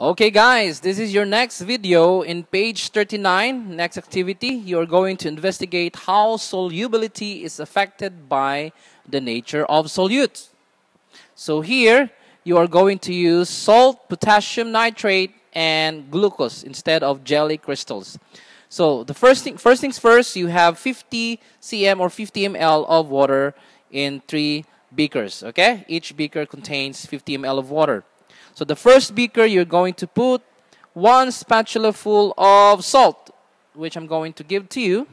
Okay guys, this is your next video in page 39. Next activity, you're going to investigate how solubility is affected by the nature of solutes. So here, you are going to use salt, potassium nitrate, and glucose instead of jelly crystals. So the first thing, first things first, you have 50 cm or 50 ml of water in three beakers. Okay, each beaker contains 50 ml of water. So the first beaker, you're going to put one spatula full of salt, which I'm going to give to you.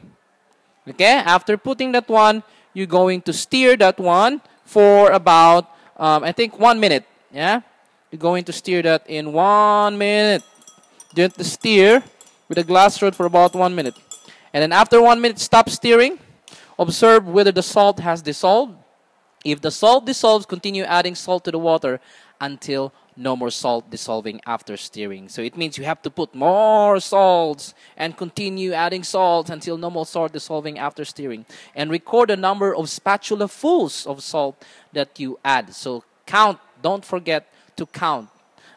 Okay, after putting that one, you're going to stir that one for about, um, I think, one minute. Yeah, you're going to stir that in one minute. Just stir with a glass rod for about one minute. And then after one minute, stop stirring. Observe whether the salt has dissolved. If the salt dissolves, continue adding salt to the water until no more salt dissolving after stirring. So it means you have to put more salts and continue adding salt until no more salt dissolving after stirring. And record the number of spatula fulls of salt that you add. So count, don't forget to count.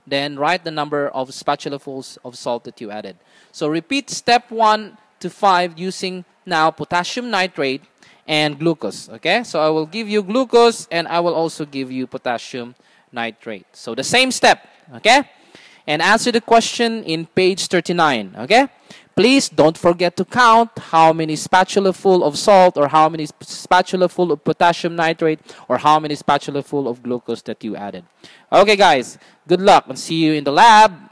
Then write the number of spatula fulls of salt that you added. So repeat step 1 to 5 using now potassium nitrate and glucose. Okay, so I will give you glucose and I will also give you potassium nitrate. So the same step, okay? And answer the question in page 39, okay? Please don't forget to count how many spatula full of salt or how many spatula full of potassium nitrate or how many spatula full of glucose that you added. Okay guys, good luck and see you in the lab.